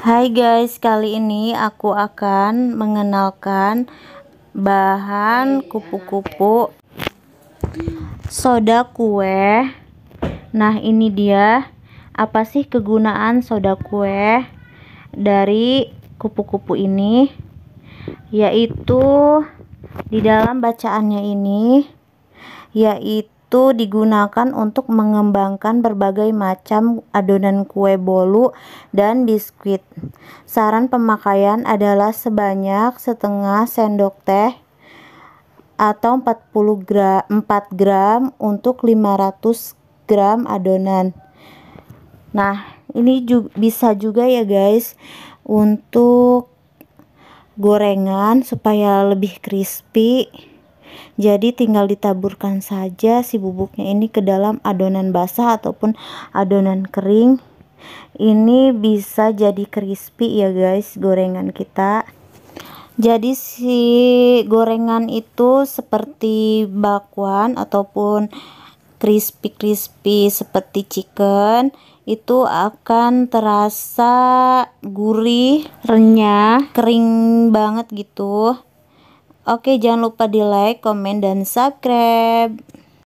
Hai guys, kali ini aku akan mengenalkan bahan kupu-kupu soda kue. Nah, ini dia. Apa sih kegunaan soda kue dari kupu-kupu ini? Yaitu di dalam bacaannya ini yaitu itu digunakan untuk mengembangkan berbagai macam adonan kue bolu dan biskuit. Saran pemakaian adalah sebanyak setengah sendok teh atau 40 gram 4 gram untuk 500 gram adonan. Nah, ini juga, bisa juga ya guys untuk gorengan supaya lebih crispy jadi tinggal ditaburkan saja si bubuknya ini ke dalam adonan basah ataupun adonan kering. Ini bisa jadi crispy ya guys gorengan kita. Jadi si gorengan itu seperti bakwan ataupun crispy-crispy seperti chicken itu akan terasa gurih, renyah, kering banget gitu. Oke, jangan lupa di like, komen, dan subscribe.